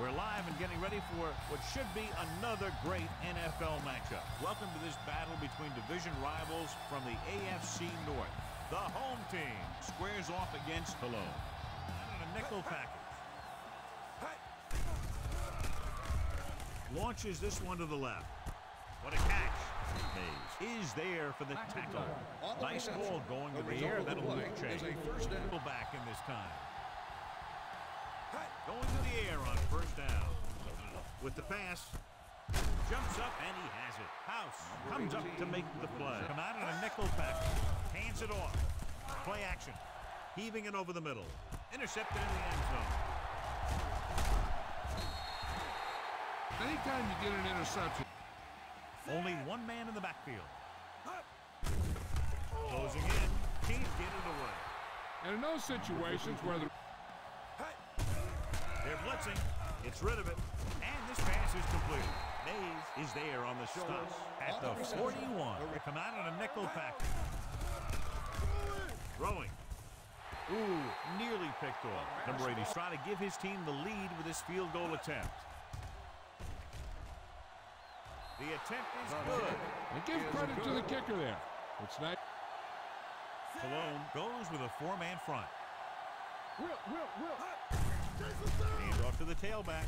We're live and getting ready for what should be another great NFL matchup. Welcome to this battle between division rivals from the AFC North. The home team squares off against Cologne. And a nickel package. Launches this one to the left. What a catch. Mays is there for the tackle. Nice ball going to the air. That'll move change. Back in this time. Going to the air on first down. With the pass. Jumps up and he has it. House comes up to make the play. Come out in a nickel pack. Hands it off. Play action. Heaving it over the middle. Intercepted in the end zone. Anytime you get an interception. Only one man in the backfield. Closing in. Can't get it away. And in those situations where the They're blitzing. Gets rid of it. And this pass is completed. Mays is there on the stop at the 41. They come out on a nickel pack. Throwing. Ooh, nearly picked off. Number 80 trying to give his team the lead with this field goal attempt. The attempt is good. and give credit to the kicker there. It's not. Cologne goes with a four-man front. Will, will, will. To the tailback.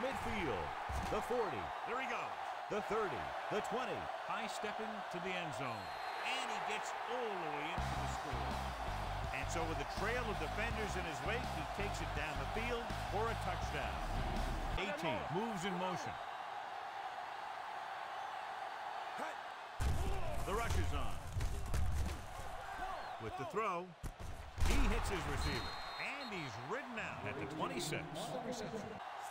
Midfield. The 40. There he goes. The 30. The 20. High stepping to the end zone. And he gets all the way into the score. And so with a trail of defenders in his wake, he takes it down the field for a touchdown. 18 moves in motion. The rush is on. With the throw, he hits his receiver. He's ridden out at the 26.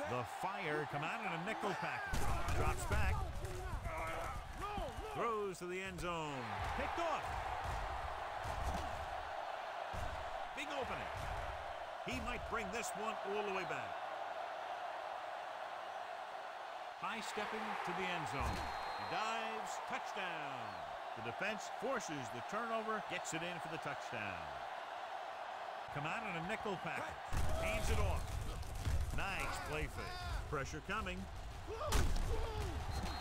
The fire come out in a nickel package. Drops back. Throws to the end zone. Picked off. Big opening. He might bring this one all the way back. High stepping to the end zone. He dives. Touchdown. The defense forces the turnover. Gets it in for the touchdown. Come out in a nickel package. Hands it off. Nice play fake. Pressure coming.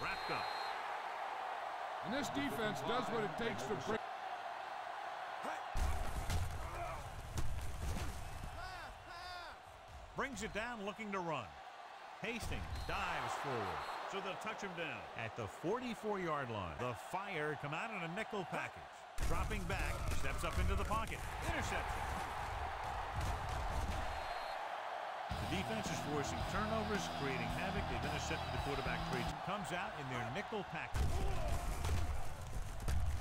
Wrapped up. And this defense does what it takes to bring. Brings it down looking to run. Hastings dives forward. So they'll touch him down at the 44-yard line. The fire come out in a nickel package. Dropping back, steps up into the pocket. Interception. Defense is forcing turnovers, creating havoc. They've intercepted the quarterback trades. Comes out in their nickel package.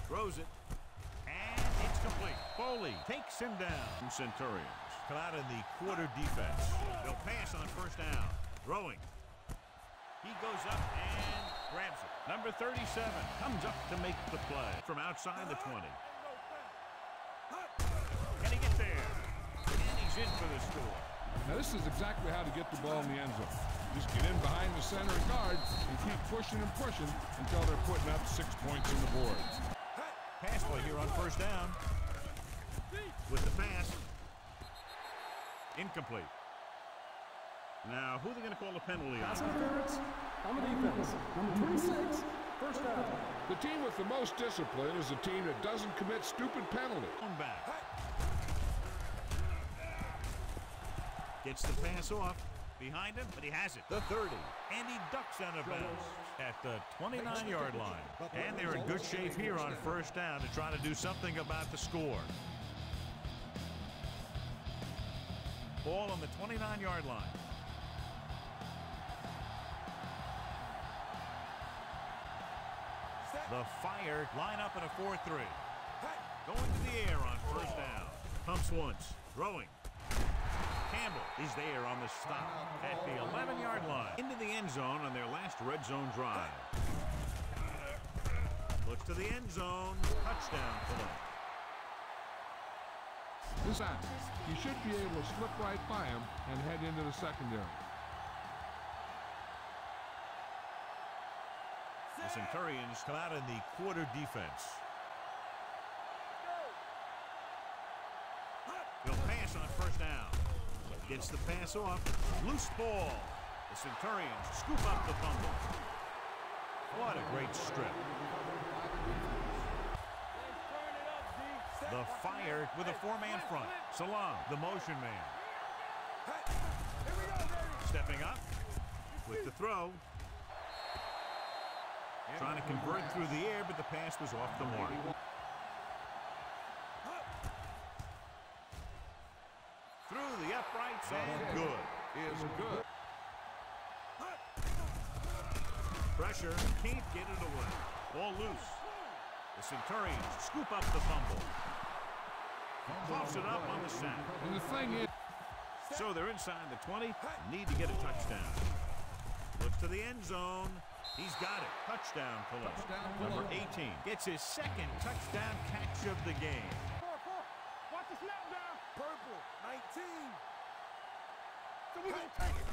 Throws it. And it's complete. Foley takes him down. Centurions come out in the quarter defense. They'll pass on first down. Throwing. He goes up and grabs it. Number 37 comes up to make the play from outside the 20. Can he get there? And he's in for the score. Now this is exactly how to get the ball in the end zone. Just get in behind the center guard and keep pushing and pushing until they're putting up six points on the board. Pass play here on first down. With the pass. Incomplete. Now, who are they going to call the penalty Pass on? interference on the defense. Number 26, first down. The team with the most discipline is the team that doesn't commit stupid penalties. Going back. Gets the pass off. Behind him, but he has it. The 30. And he ducks out of bounds at the 29-yard line. And they're in good shape here on first down to try to do something about the score. Ball on the 29-yard line. The Fire line up in a 4-3. Going to the air on first down. Pumps once. Throwing. Campbell is there on the stop at the 11-yard line. Into the end zone on their last red zone drive. Looks to the end zone. Touchdown. This time, you should be able to slip right by him and head into the secondary. The Centurions come out in the quarter defense. Gets the pass off. Loose ball. The Centurions scoop up the fumble. What a great strip. The fire with a four-man front. Salam, the motion man. Stepping up with the throw. Trying to convert through the air, but the pass was off the mark. Uprights good. Is good. Pressure, can't get it away. Ball loose. The Centurions scoop up the fumble. Toss it up on the sack. And the thing is, So they're inside the 20, need to get a touchdown. Looks to the end zone. He's got it. Touchdown. Touchdown, Number 18 gets his second touchdown catch of the game. Four, four. Watch the snap down. Purple, 19. So we gonna take it.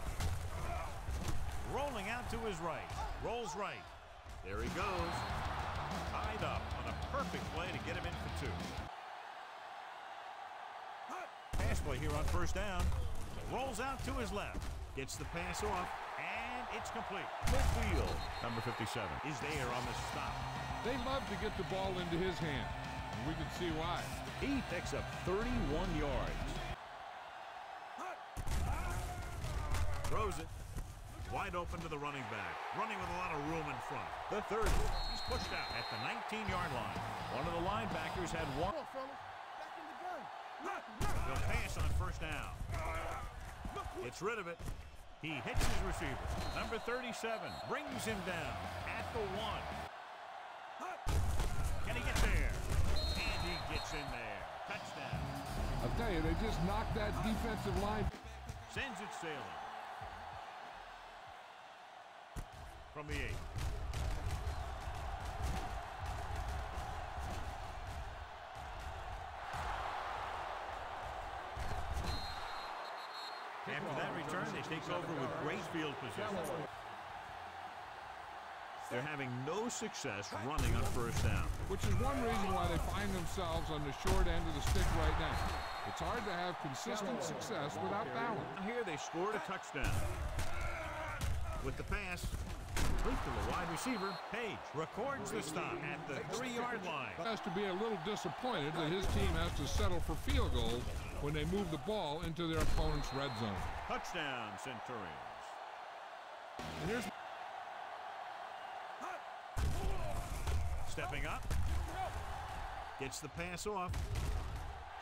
Rolling out to his right. Rolls right. There he goes. Tied up on a perfect play to get him in for two. Pass play here on first down. Rolls out to his left. Gets the pass off. And it's complete. Midfield. Number 57 is there on the stop. they love to get the ball into his hand. And we can see why. He picks up 31 yards. Ah. Throws it. Wide open to the running back. Running with a lot of room in front. The 30. He's pushed out at the 19-yard line. One of the linebackers had one. Come on, fellas. Back in the gun. They'll pass on first down. Gets rid of it. He hits his receiver. Number 37 brings him down at the one. Can he get there? And he gets in there. Touchdown. I'll tell you, they just knocked that defensive line. Sends it sailing. From the eight. After that return, they take over with great field position. They're having no success running on first down. which is one reason why they find themselves on the short end of the stick right now. It's hard to have consistent success without balance. Here they scored a touchdown. With the pass, complete to the wide receiver. Page records the stop at the three-yard line. Has to be a little disappointed that his team has to settle for field goals when they move the ball into their opponent's red zone. Touchdown, Centurions. And here's Stepping up. Gets the pass off.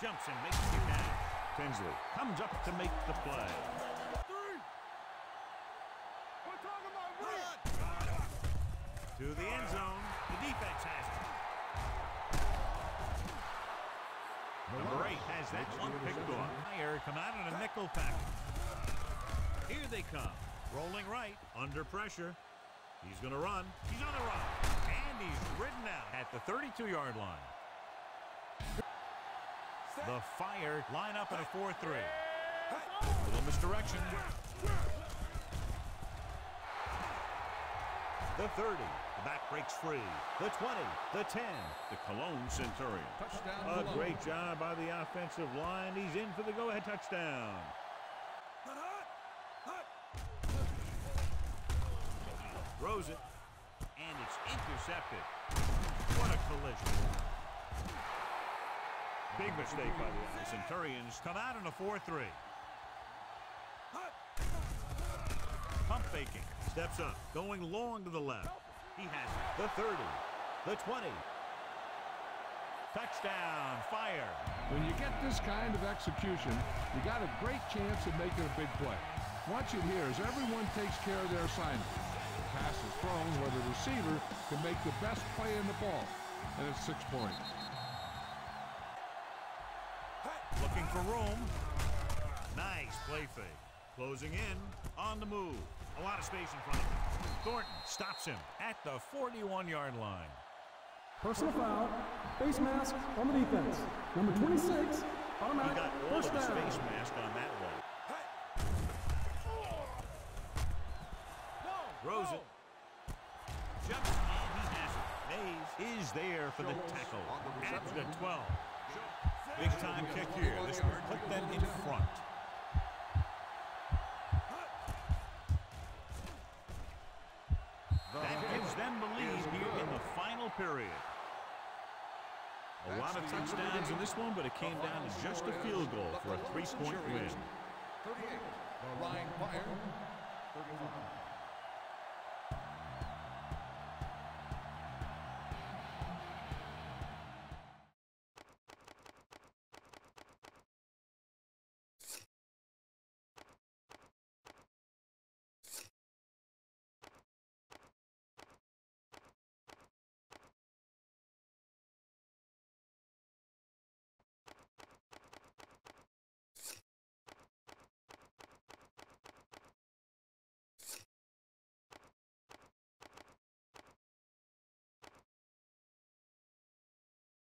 Jumps and makes the catch. Tinsley comes up to make the play. Has that one picked off. Fire come out in a nickel package. Here they come. Rolling right. Under pressure. He's going to run. He's on the run. And he's ridden out at the 32-yard line. The Fire line up in a 4-3. Little misdirection. The 30. The back breaks free. The 20. The 10. The Cologne Centurion. touchdown. A Cologne. great job by the offensive line. He's in for the go-ahead touchdown. Throws it. And it's intercepted. What a collision. Big mistake by the Centurions. Come out in a 4-3. Pump faking. Steps up. Going long to the left. He has it. The 30. The 20. Touchdown. Fire. When you get this kind of execution, you got a great chance of making a big play. Watch it here as everyone takes care of their assignment. The pass is thrown where the receiver can make the best play in the ball, and it's six points. Looking for room. Nice play fake. Closing in. On the move. A lot of space in front of him. Thornton stops him at the 41-yard line. Personal foul. Face mask on the defense. Number 26. He got all of his down. face mask on that one. Throws it. Jumps and he has it. Mays is there for the tackle at the 12. Big time kick here. This will put them in front. final period. A lot of touchdowns in this one, but it came down to just a field goal for a three-point win. 38, Rhein Fire, 35.